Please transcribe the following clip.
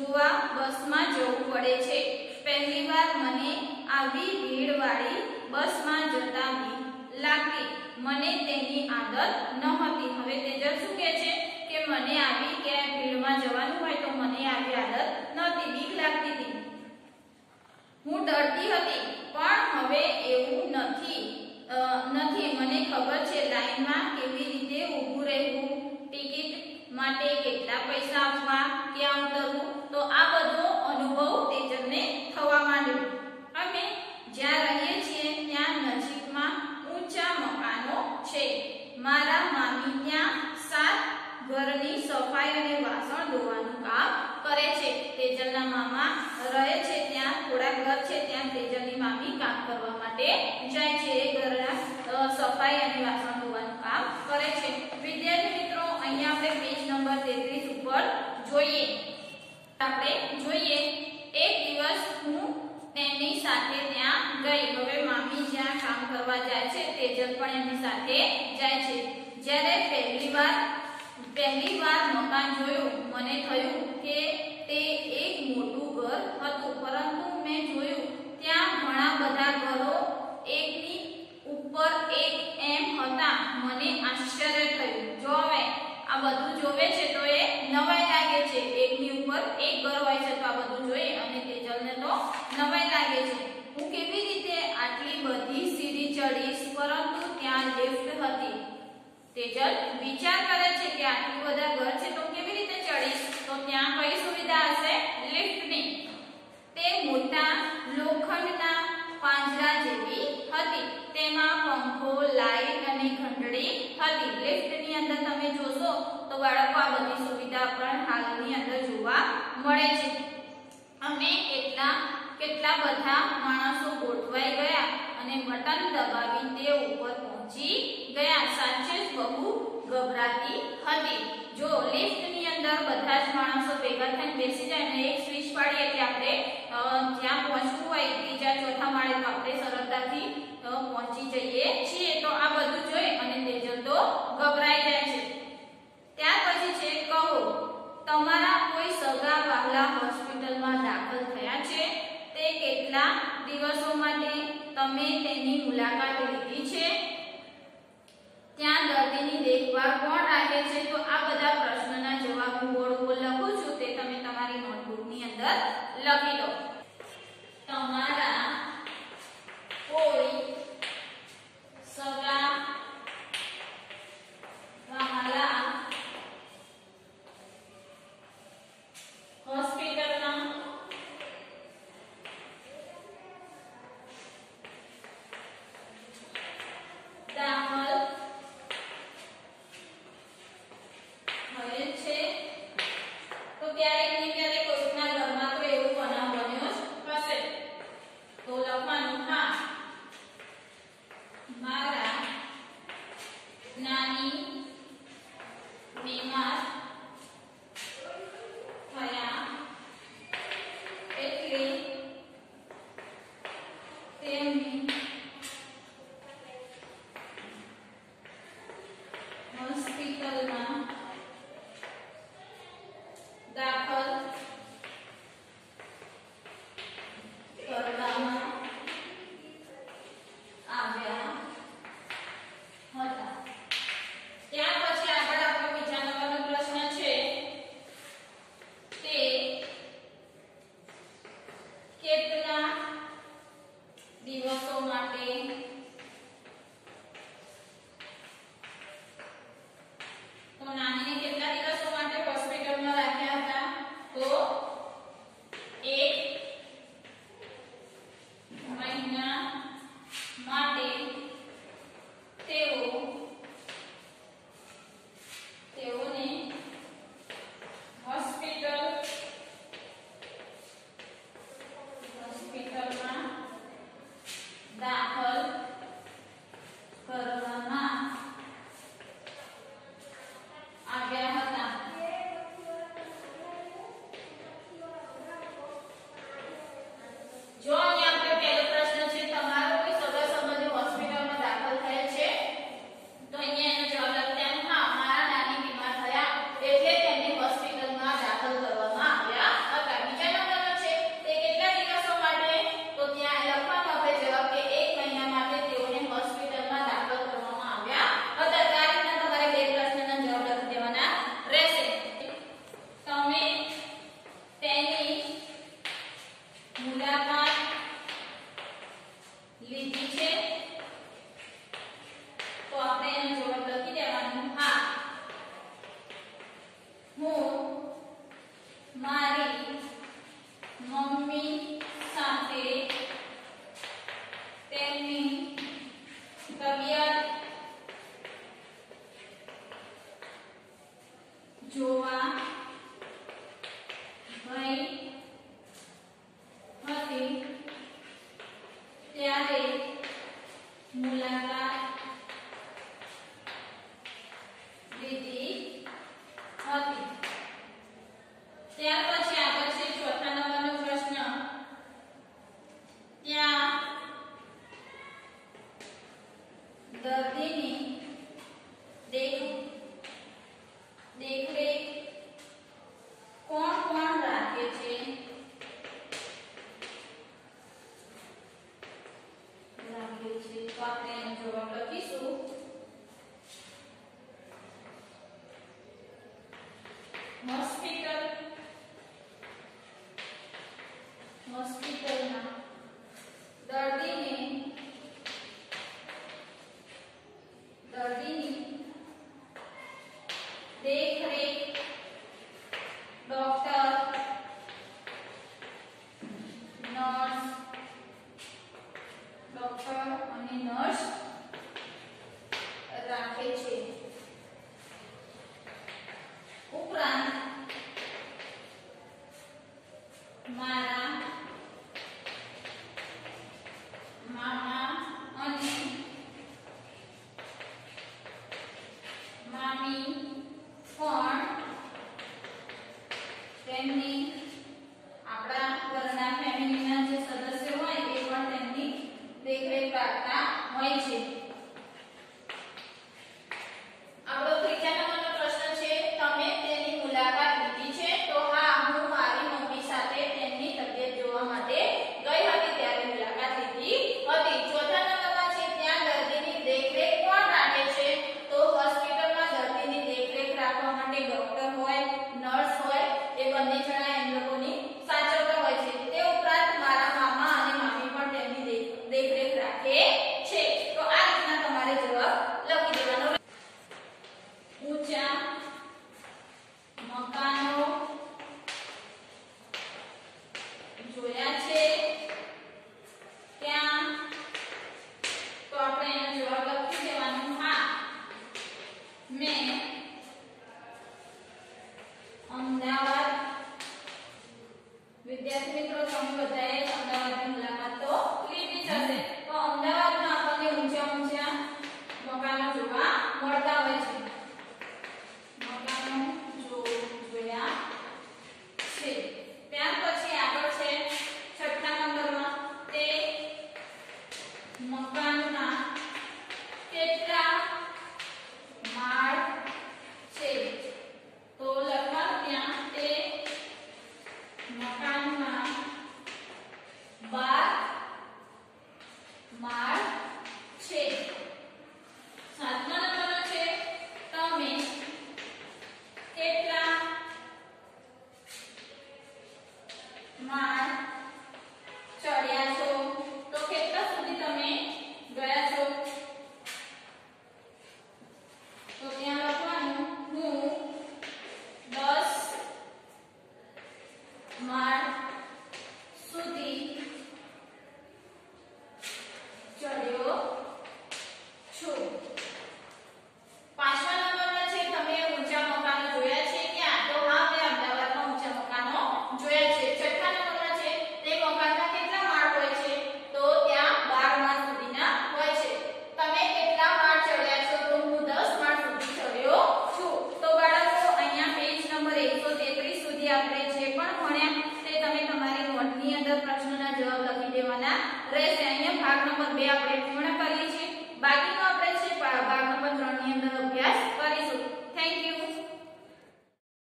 જોવા બસમાં જવું પડે છે. પહેલીવાર મને આવી ભીડવાળી બસમાં જતા બી લાગતી મને તેની આદત નહોતી હવે તેજલ શું કહે છે કે મને આવી કે ભીડમાં જવાનું હોય તો મને આવી આદત નહોતી, બીક લાગતી હતી. હું ડરતી હતી, પણ હવે એવું નથી. નથી. મને ખબર છે, લાઈનમાં કેવી રીતે ઊભું રહેવું, ટિકિટ માટે કેટલા પૈસા આપવા? ક્યાં ઉતરવું? તો આ બધો અનુભવ ટીચરને થવા માંડ્યો. અમે જ્યાં રહીએ છીએ, ત્યાં નજીકમાં ઊંચા મકાનો છે. મારા મામી ત્યાં સાત ઘરની સફાઈ અને વાસણ ધોવાનું કામ કરે છે. તેજલના મામા રહે છે ત્યાં થોડા ઘર છે ત્યાં તેજલની મામી કામ કરવા માટે જાય છે. એ ઘરના સફાઈ અને વાસણ ધોવાનું કામ કરે છે. વિદ્યાર્થી અહીંયા આપણે પેજ નંબર 33 ઉપર જોઈએ. આપણે જોઈએ, એક દિવસ હું તેની સાથે ત્યાં ગઈ. હવે મામી જ્યાં કામ કરવા જાય છે, તેજલ પણ એમની સાથે જાય છે. જ્યારે પહેલી વાર પહેલી વાર મકાન જોયું, મને થયું કે તે એક મોટું ઘર હતું. પરંતુ મેં જોયું, ત્યાં ઘણા બધા ઘરો એકની ઉપર એક એમ હતા મને આશ્ચર્ય થયું જો હવે બધું જોવે છે તો એ નવાઈ લાગે છે. એકની ઉપર એક ઘર હોય છે તો આ બધું જોઈએ અને તેજલને તો નવાઈ લાગે છે. હું કેવી રીતે આટલી બધી સીડી ચડીશ? પરંતુ ત્યાં લિફ્ટ હતી. તેજલ વિચાર કરે છે કે આટલું બધા ઘર છે તો કેવી રીતે ચડીશ? તો ત્યાં કઈ સુવિધા હશે? લિફ્ટની તે મોટા લોખંડના પાંજરા જેવી હતી. તેમાં પંખો, લાઈટ અને ઘંટડી હતી. લિફ્ટની અંદર તમે જોશો તો બાળકો આ બધી સુવિધા પણ હાલની અંદર જોવા મળે છે. અમે એટલા, કેટલા બધા માણસો ગોઠવાઈ ગયા અને બટન દબાવી તે ઉપર પહોંચી ગયા. સાચે જ બહુ ગભરાતી હતી. જો લિફ્ટની અંદર બધા જ માણસો ભેગા થઈને બેસી જાય અને એક સ્વિચ પાડીએ એટલે આપણે જ્યાં પહોંચવું હોય ત્રીજા ચોથા માળે તો આપણે સરળતાથી પહોંચી જઈએ છીએ. તો આ બધું જોઈ અને તેજલ તો ગભરાઈ જાય છે. ત્યાર પછી છે, કહો, તમારા કોઈ સગા વહાલા હોસ્પિટલમાં દાખલ થયા છે? તે કેટલા દિવસો માટે તમે તેની મુલાકાત લીધી છે? ત્યાં દર્દીની દેખભાળ કોણ રાખે છે તો આ બધા પ્રશ્નના જવાબ હું બોર્ડ ઉપર લખું છું તે તમે તમારી નોટબુકની અંદર લખી લો. લીધી છે ત્યાર